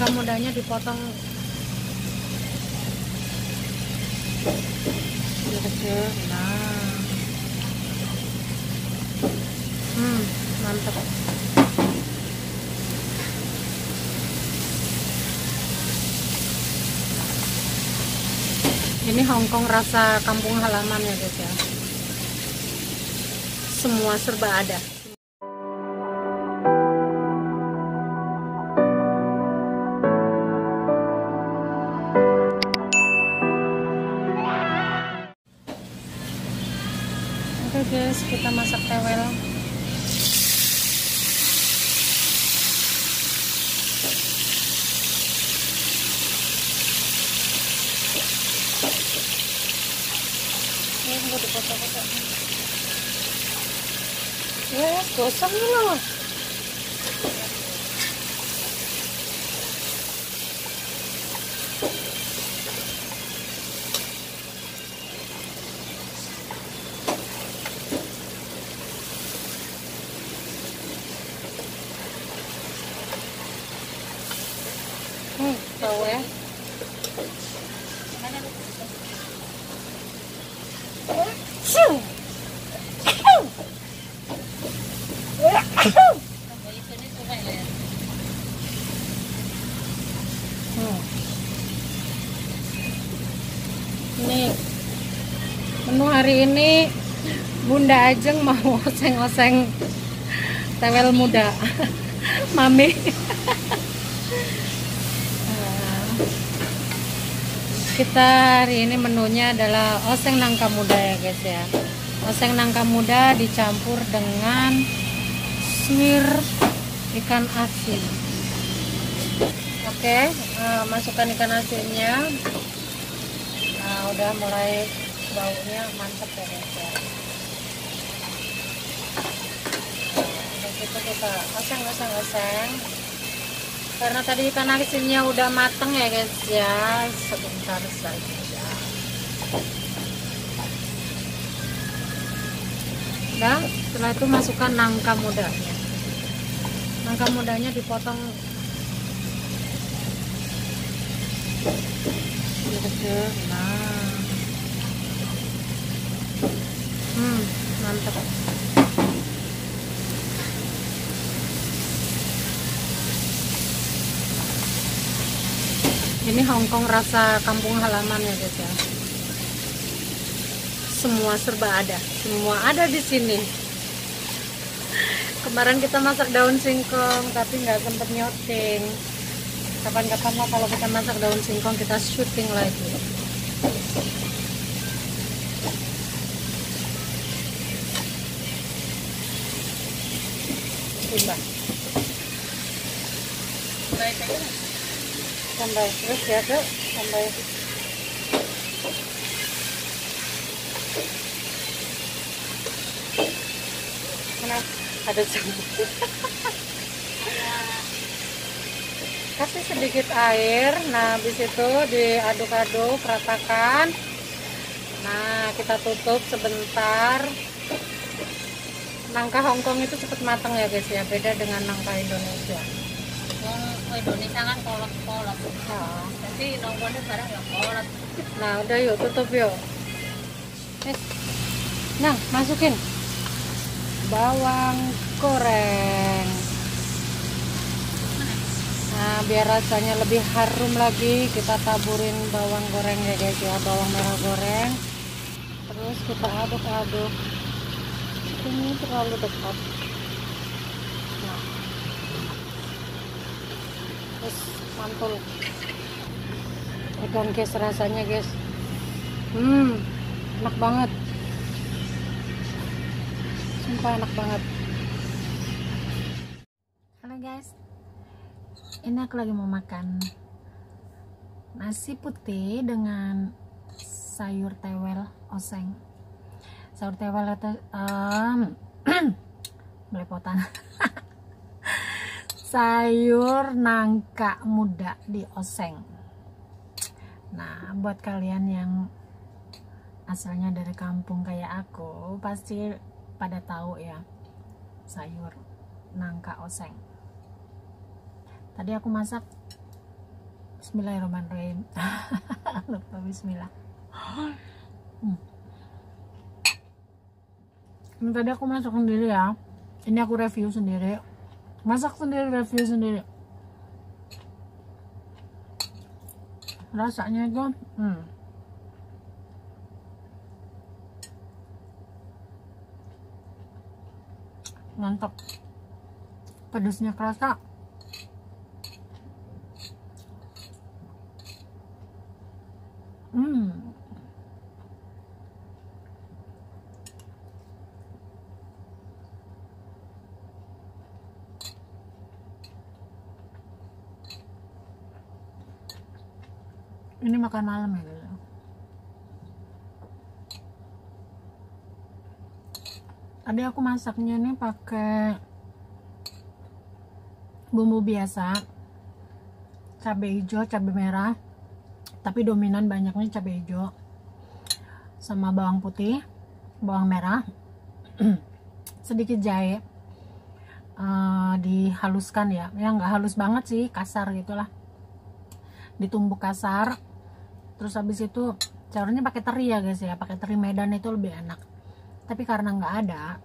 nangka mudanya dipotong? Kecil nah. Hmm mantap. Ini Hongkong rasa kampung halaman ya guys ya. Semua serba ada ini mau dipotong-potong ya gosong loh Hmm, Ini menu hari ini Bunda Ajeng mau oseng-oseng tewel muda. Mami. Nah, kita hari ini menunya adalah oseng nangka muda ya guys ya oseng nangka muda dicampur dengan suwir ikan asin oke eh, masukkan ikan asinnya. Nah udah mulai baunya mantep ya guys ya. Nah, itu kita oseng oseng oseng karena tadi ikan asinnya udah mateng ya guys ya. Sebentar saja. Nah setelah itu masukkan nangka mudanya. Nangka mudanya dipotong nah. Hmm mantap. Ini Hongkong rasa kampung halaman ya guys ya. Semua serba ada. Semua ada di sini. Kemarin kita masak daun singkong tapi nggak sempet nyoting kapan-kapan lah kalau kita masak daun singkong kita syuting lagi Coba. Tambah terus ya kak, tambah. Mana ada jamur. Kasih sedikit air, nah habis itu diaduk-aduk, ratakan. Nah kita tutup sebentar. Nangka Hongkong itu cepet matang ya guys ya, beda dengan nangka Indonesia. Wong Indonesia kan kolot-kolot. Nah, Tapi nongkrongnya barang ya kolot. Nah, udah yuk tutup yuk. Eh, nah masukin bawang goreng. Nah, biar rasanya lebih harum lagi, kita taburin bawang goreng ya guys ya, bawang merah goreng. Terus kita aduk-aduk. Ini terlalu dekat. Nah. Terus mantul pegang guys rasanya guys hmm enak banget sumpah enak banget ini aku lagi mau makan nasi putih dengan sayur tewel oseng. Sayur tewel itu um, belepotan. Sayur nangka muda di oseng. Nah, buat kalian yang asalnya dari kampung kayak aku, pasti pada tahu ya sayur nangka oseng. Tadi aku masak. Bismillahirrahmanirrahim. Lupa Bismillah. Hmm. ini tadi aku masak sendiri ya. Ini aku review sendiri. Masak sendiri review sendiri. Rasanya itu hmm. mantap. Pedasnya kerasa hmm ini makan malam ya tadi aku masaknya nih pakai bumbu biasa cabai hijau cabai merah tapi dominan banyaknya cabai hijau sama bawang putih bawang merah sedikit jahe uh, dihaluskan ya. Ya nggak halus banget sih kasar gitulah. Ditumbuk kasar terus habis itu caranya pakai teri ya guys ya. Pakai teri medan itu lebih enak. Tapi karena nggak ada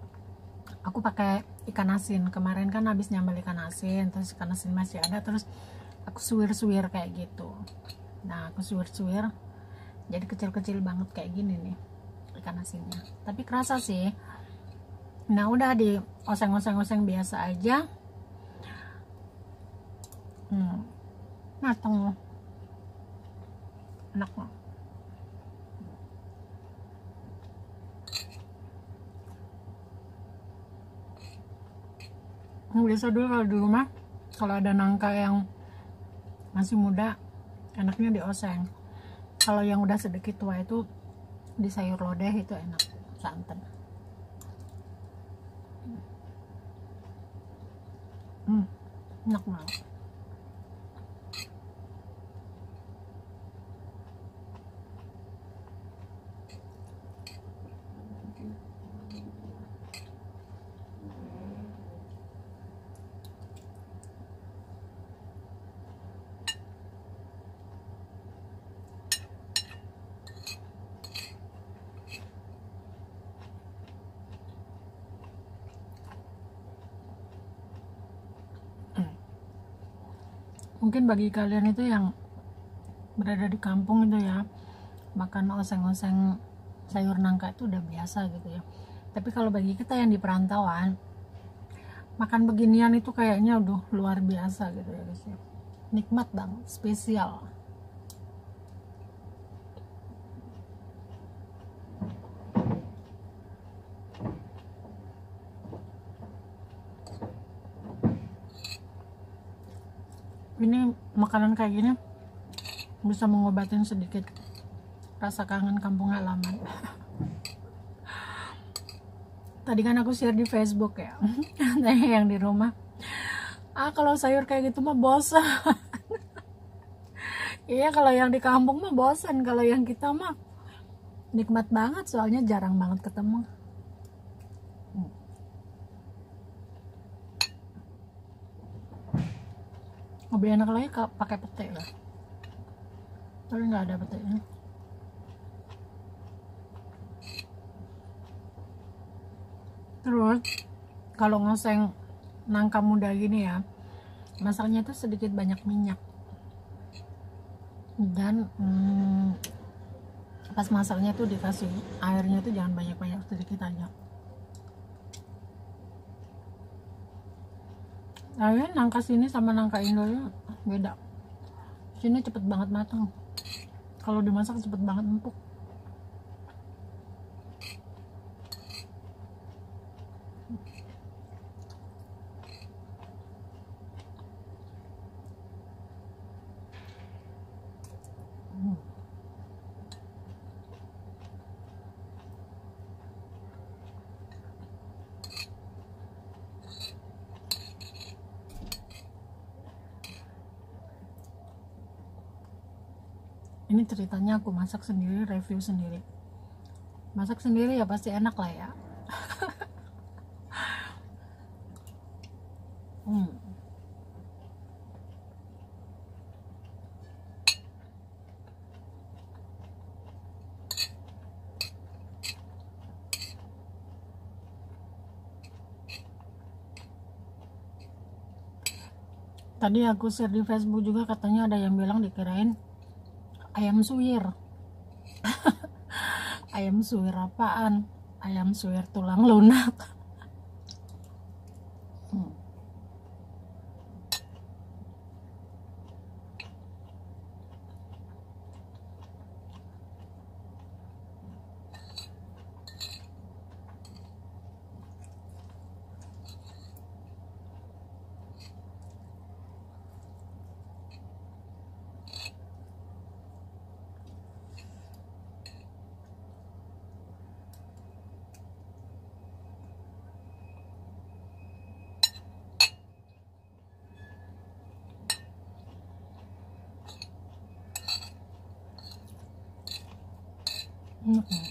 aku pakai ikan asin. Kemarin kan habis nyambel ikan asin terus ikan asin masih ada terus aku suwir-suwir kayak gitu. Nah aku suwir-suwir jadi kecil-kecil banget kayak gini nih ikan asinnya. Tapi kerasa sih. Nah udah di oseng-oseng-oseng biasa aja. Hmm, mateng enak banget biasa dulu kalau di rumah kalau ada nangka yang masih muda enaknya dioseng. Kalau yang udah sedikit tua itu di sayur lodeh itu enak santan. Hmm, enak banget mungkin bagi kalian itu yang berada di kampung itu ya makan oseng-oseng sayur nangka itu udah biasa gitu ya. Tapi kalau bagi kita yang di perantauan makan beginian itu kayaknya udah luar biasa gitu ya guys ya. Nikmat banget spesial ini makanan kayak gini bisa mengobatin sedikit rasa kangen kampung halaman. Tadi kan aku share di Facebook ya yang di rumah. Ah kalau sayur kayak gitu mah bosan. Iya kalau yang di kampung mah bosan kalau yang kita mah nikmat banget soalnya jarang banget ketemu lebih enak lagi pakai pete lah. Tapi nggak ada petenya. Terus kalau ngoseng nangka muda gini ya masaknya itu sedikit banyak minyak. Dan hmm, pas masaknya tuh dikasih airnya tuh jangan banyak-banyak sedikit aja ya nangka sini sama nangka Indo beda. Sini cepet banget matang kalau dimasak cepet banget empuk ini ceritanya aku masak sendiri review sendiri masak sendiri ya pasti enak lah ya hmm. Tadi aku share di Facebook juga katanya ada yang bilang dikirain ayam suwir. Ayam suwir apaan? Ayam suwir tulang lunak Mm-hmm.